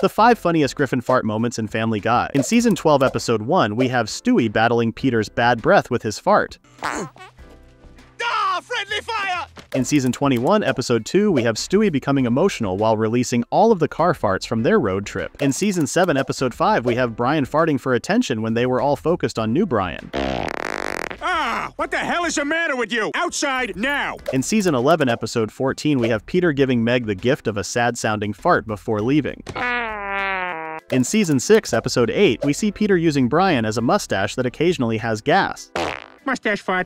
The 5 funniest Griffin fart moments in Family Guy. In Season 12, Episode 1, we have Stewie battling Peter's bad breath with his fart. Ah, friendly fire! In Season 21, Episode 2, we have Stewie becoming emotional while releasing all of the car farts from their road trip. In Season 7, Episode 5, we have Brian farting for attention when they were all focused on new Brian. Ah, what the hell is the matter with you? Outside now! In Season 11, Episode 14, we have Peter giving Meg the gift of a sad-sounding fart before leaving. In Season 6, Episode 8, we see Peter using Brian as a mustache that occasionally has gas. Mustache fart.